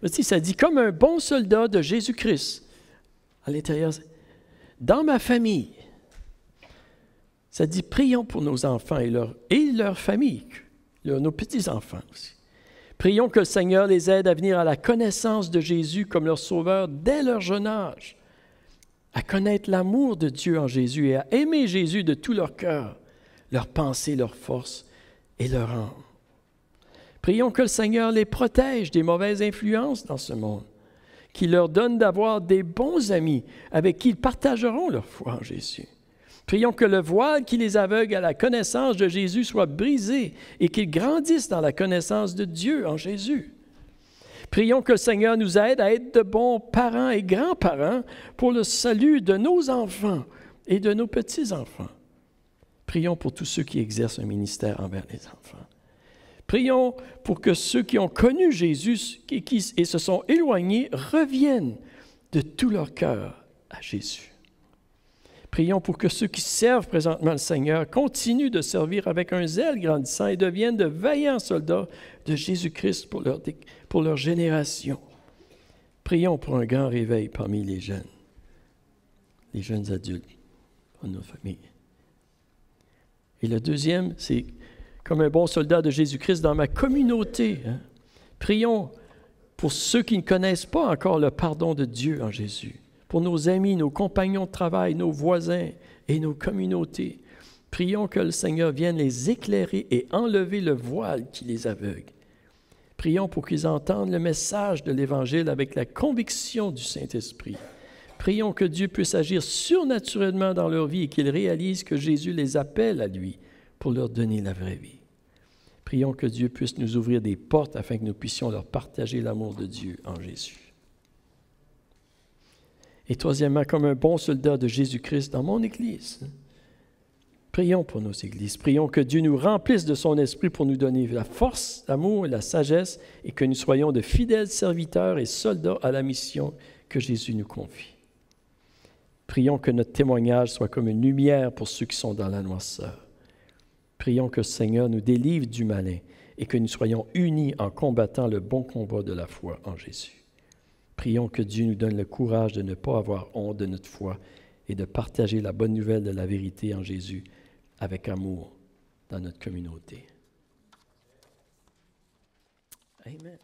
Voici, ça dit comme un bon soldat de Jésus-Christ à l'intérieur. Dans ma famille, ça dit prions pour nos enfants et leur, et leur famille, nos petits-enfants aussi. Prions que le Seigneur les aide à venir à la connaissance de Jésus comme leur sauveur dès leur jeune âge, à connaître l'amour de Dieu en Jésus et à aimer Jésus de tout leur cœur, leur pensée, leur force et leur âme. Prions que le Seigneur les protège des mauvaises influences dans ce monde, qu'il leur donne d'avoir des bons amis avec qui ils partageront leur foi en Jésus. Prions que le voile qui les aveugle à la connaissance de Jésus soit brisé et qu'ils grandissent dans la connaissance de Dieu en Jésus. Prions que le Seigneur nous aide à être de bons parents et grands-parents pour le salut de nos enfants et de nos petits-enfants. Prions pour tous ceux qui exercent un ministère envers les enfants. Prions pour que ceux qui ont connu Jésus et, qui, et se sont éloignés reviennent de tout leur cœur à Jésus. Prions pour que ceux qui servent présentement le Seigneur continuent de servir avec un zèle grandissant et deviennent de vaillants soldats de Jésus-Christ pour leur, pour génération. Prions pour un grand réveil parmi les jeunes, les jeunes adultes, dans nos familles. Et le deuxième, c'est comme un bon soldat de Jésus-Christ dans ma communauté. Hein. Prions pour ceux qui ne connaissent pas encore le pardon de Dieu en Jésus, pour nos amis, nos compagnons de travail, nos voisins et nos communautés. Prions que le Seigneur vienne les éclairer et enlever le voile qui les aveugle. Prions pour qu'ils entendent le message de l'Évangile avec la conviction du Saint-Esprit. Prions que Dieu puisse agir surnaturellement dans leur vie et qu'ils réalisent que Jésus les appelle à lui pour leur donner la vraie vie. Prions que Dieu puisse nous ouvrir des portes afin que nous puissions leur partager l'amour de Dieu en Jésus. Et troisièmement, comme un bon soldat de Jésus-Christ dans mon Église, prions pour nos églises. Prions que Dieu nous remplisse de son esprit pour nous donner la force, l'amour et la sagesse et que nous soyons de fidèles serviteurs et soldats à la mission que Jésus nous confie. Prions que notre témoignage soit comme une lumière pour ceux qui sont dans la noirceur. Prions que le Seigneur nous délivre du malin et que nous soyons unis en combattant le bon combat de la foi en Jésus. Prions que Dieu nous donne le courage de ne pas avoir honte de notre foi et de partager la bonne nouvelle de la vérité en Jésus avec amour dans notre communauté. Amen.